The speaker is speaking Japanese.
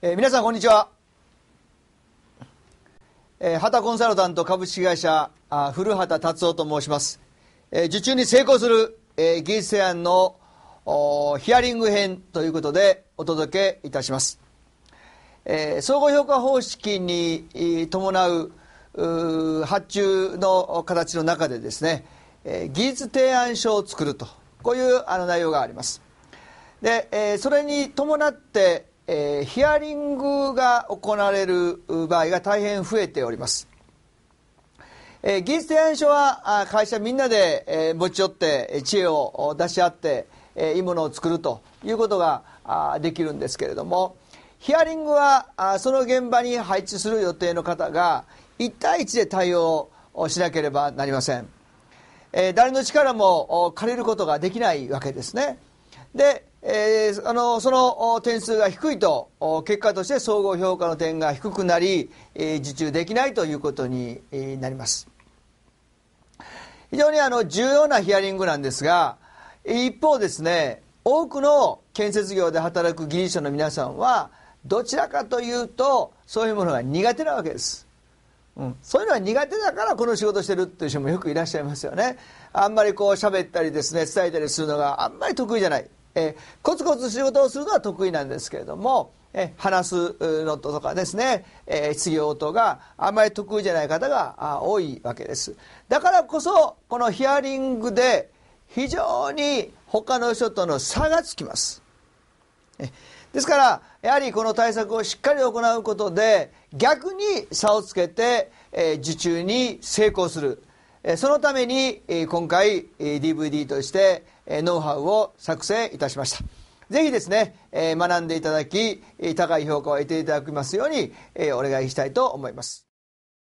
えー、皆さんこんにちは、えー、畑コンサルタント株式会社あ古畑達夫と申します、えー、受注に成功する、えー、技術提案のヒアリング編ということでお届けいたします、えー、総合評価方式に伴う発注の形の中でですね、えー、技術提案書を作ると。こういうあの内容があります。で、えー、それに伴ってえー、ヒアリングが行われる場合が大変増えております、えー、技術提案書は会社みんなで、えー、持ち寄って知恵を出し合って、えー、いいものを作るということがあできるんですけれどもヒアリングはあその現場に配置する予定の方が1対1で対応しなければなりません、えー、誰の力も借りることができないわけですね。でえー、あのその点数が低いと結果として総合評価の点が低くなり、えー、受注できないということになります。非常にあの重要なヒアリングなんですが一方ですね多くの建設業で働く技術者の皆さんはどちらかというとそういうものが苦手なわけです、うん、そういうのが苦手だからこの仕事してるっていう人もよくいらっしゃいますよね。あんまりこう喋ったりですね伝えたりするのがあんまり得意じゃない。えー、コツコツ仕事をするのは得意なんですけれども、えー、話すのとかですね、えー、質疑応答があまり得意じゃない方が多いわけです。だからこそこのヒアリングで非常に他の人との差がつきます。えですからやはりこの対策をしっかり行うことで逆に差をつけて、え受注に成功する。そのために今回 DVD としてノウハウを作成いたしました。ぜひですね学んでいただき高い評価を得ていただきますようにお願いしたいと思います。